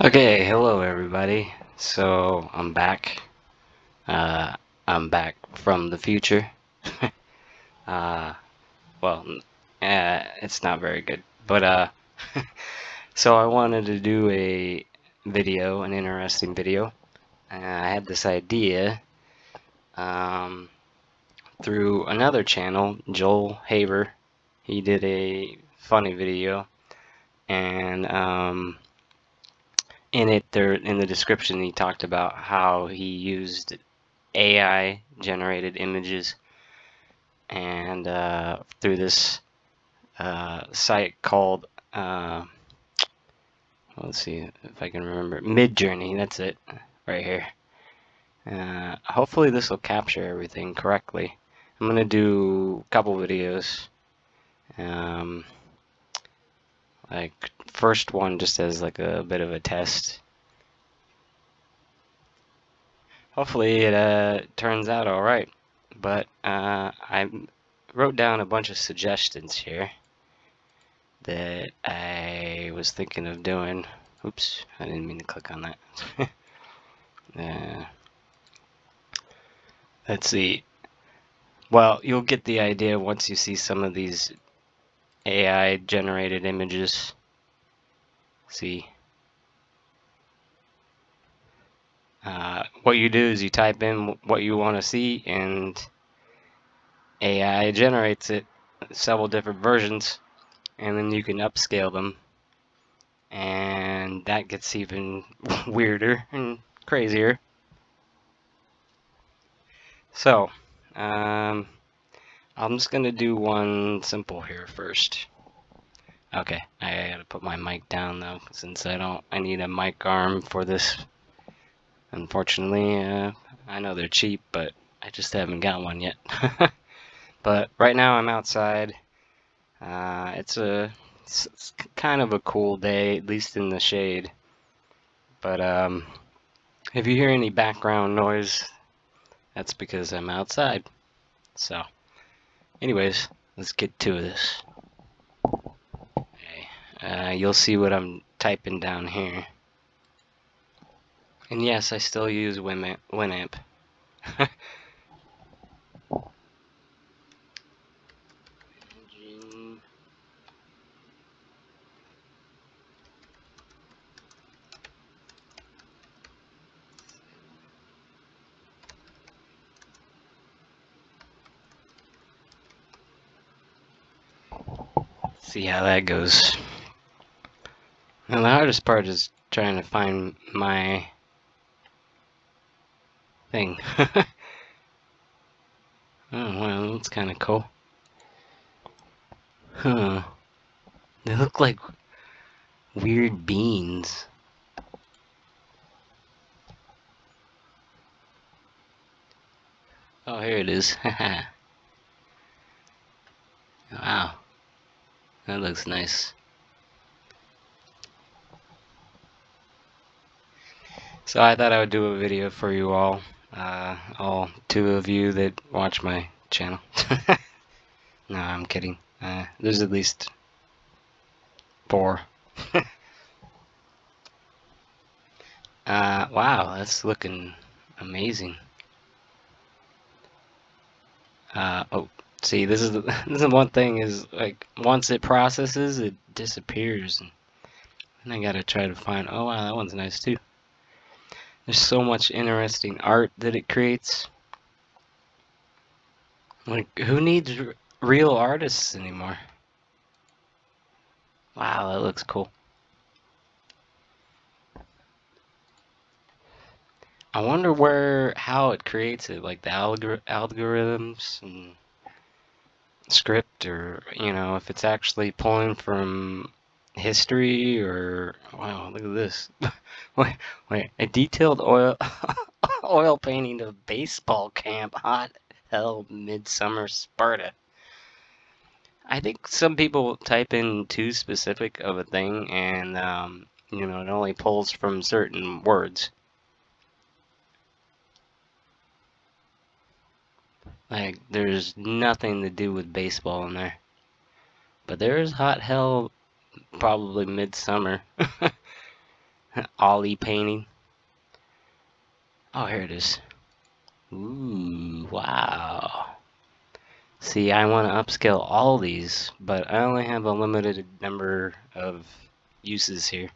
Okay, hello everybody. So I'm back. Uh, I'm back from the future. uh, well, uh, it's not very good, but uh, so I wanted to do a video, an interesting video. Uh, I had this idea um, through another channel, Joel Haver. He did a funny video, and um, in it there in the description he talked about how he used AI generated images and uh, through this uh, site called uh, let's see if I can remember Midjourney that's it right here. Uh, hopefully this will capture everything correctly. I'm gonna do a couple videos um, like first one just as like a bit of a test. Hopefully it uh, turns out alright, but uh, I wrote down a bunch of suggestions here that I was thinking of doing. Oops, I didn't mean to click on that. uh, let's see. Well, you'll get the idea once you see some of these AI generated images. See. Uh, what you do is you type in what you want to see and AI generates it several different versions and then you can upscale them and that gets even weirder and crazier so um, I'm just gonna do one simple here first. Okay, I gotta put my mic down though, since I don't, I need a mic arm for this. Unfortunately, uh, I know they're cheap, but I just haven't got one yet. but right now I'm outside. Uh, it's a it's, it's kind of a cool day, at least in the shade. But um, if you hear any background noise, that's because I'm outside. So. Anyways, let's get to this. Okay, uh, you'll see what I'm typing down here. And yes, I still use Winamp. Winamp. see how that goes. And the hardest part is trying to find my thing. oh, well, that's kind of cool. Huh. They look like weird beans. Oh, here it is. That looks nice. So I thought I would do a video for you all, uh, all two of you that watch my channel. no, I'm kidding. Uh, there's at least four. uh, wow, that's looking amazing. Uh, oh, See, this is the, this is one thing is like once it processes, it disappears, and I gotta try to find. Oh wow, that one's nice too. There's so much interesting art that it creates. Like, who needs real artists anymore? Wow, that looks cool. I wonder where, how it creates it, like the algor algorithms and script or you know if it's actually pulling from history or wow look at this. Wait wait a detailed oil oil painting of baseball camp hot hell midsummer Sparta. I think some people type in too specific of a thing and um, you know it only pulls from certain words Like, there's nothing to do with baseball in there. But there's hot hell probably midsummer. Ollie painting. Oh, here it is. Ooh, wow. See, I want to upscale all these, but I only have a limited number of uses here.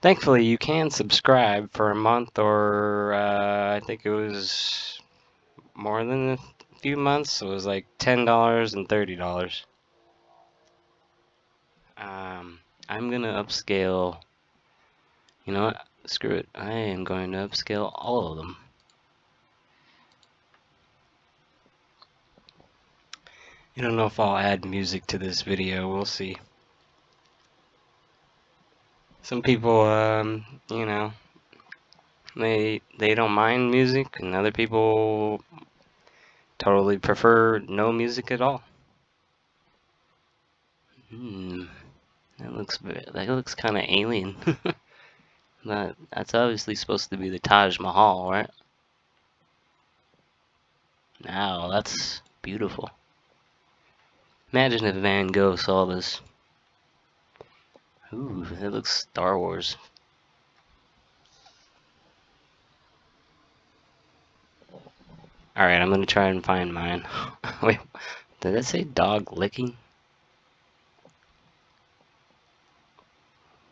Thankfully, you can subscribe for a month or uh, I think it was more than a few months. It was like $10 and $30. Um, I'm going to upscale. You know what? Screw it. I am going to upscale all of them. I don't know if I'll add music to this video, we'll see. Some people, um, you know, they they don't mind music, and other people totally prefer no music at all. Hmm, that looks that looks kind of alien. that that's obviously supposed to be the Taj Mahal, right? Now that's beautiful. Imagine if Van Gogh saw this. Ooh, that looks Star Wars. Alright, I'm gonna try and find mine. Wait, did it say dog licking?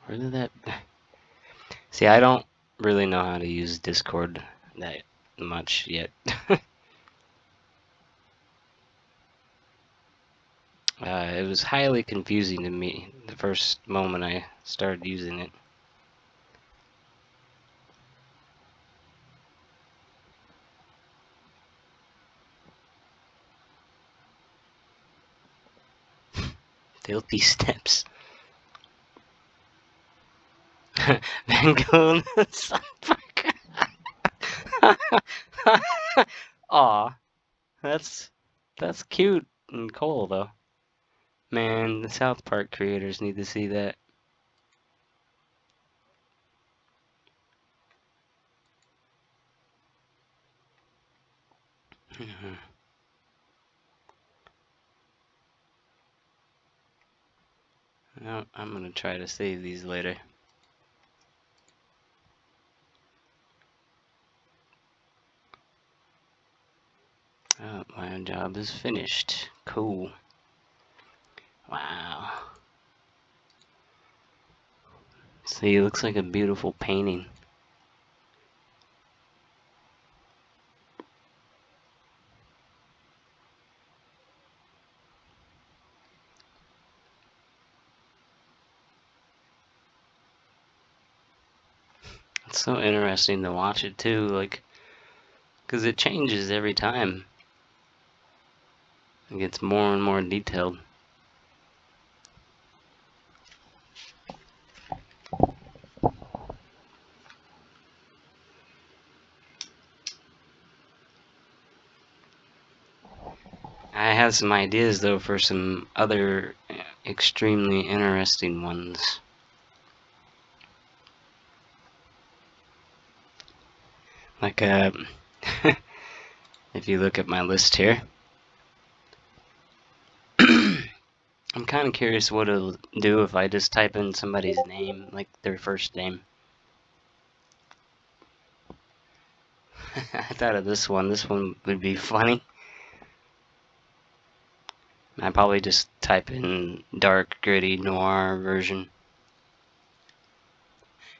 Where did that... See, I don't really know how to use Discord that much yet. Uh, it was highly confusing to me the first moment I started using it. Filthy steps. Van Gogh Aw, that's that's cute and cool though. Man, the South Park creators need to see that. no, I'm gonna try to save these later. Oh, my job is finished. Cool. Wow. See, it looks like a beautiful painting. It's so interesting to watch it too, like, because it changes every time. It gets more and more detailed. I have some ideas though for some other eh, extremely interesting ones. Like, uh, if you look at my list here, I'm kind of curious what it'll do if I just type in somebody's name, like their first name. I thought of this one. This one would be funny. I probably just type in dark, gritty, noir version.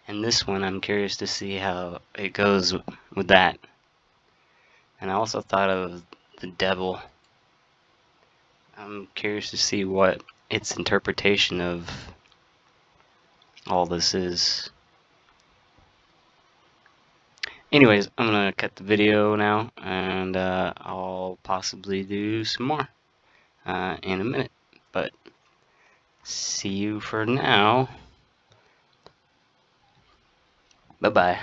And this one, I'm curious to see how it goes with that. And I also thought of the devil. I'm curious to see what its interpretation of all this is. Anyways, I'm gonna cut the video now, and uh, I'll possibly do some more uh, in a minute. But see you for now. Bye-bye.